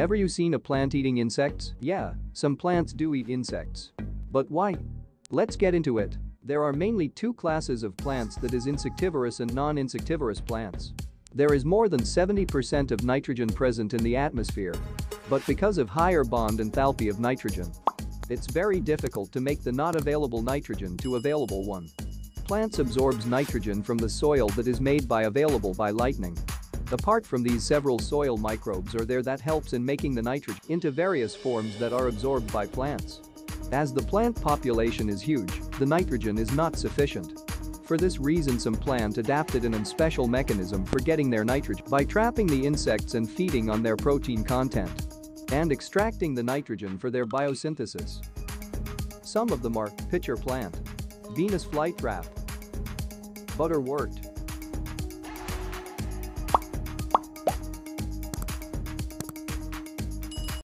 Ever you seen a plant eating insects? Yeah, some plants do eat insects. But why? Let's get into it. There are mainly two classes of plants that is insectivorous and non-insectivorous plants. There is more than 70% of nitrogen present in the atmosphere. But because of higher bond enthalpy of nitrogen, it's very difficult to make the not available nitrogen to available one. Plants absorbs nitrogen from the soil that is made by available by lightning. Apart from these several soil microbes are there that helps in making the nitrogen into various forms that are absorbed by plants. As the plant population is huge, the nitrogen is not sufficient. For this reason some plant adapted an special mechanism for getting their nitrogen by trapping the insects and feeding on their protein content and extracting the nitrogen for their biosynthesis. Some of them are pitcher plant, Venus flytrap, butterwort,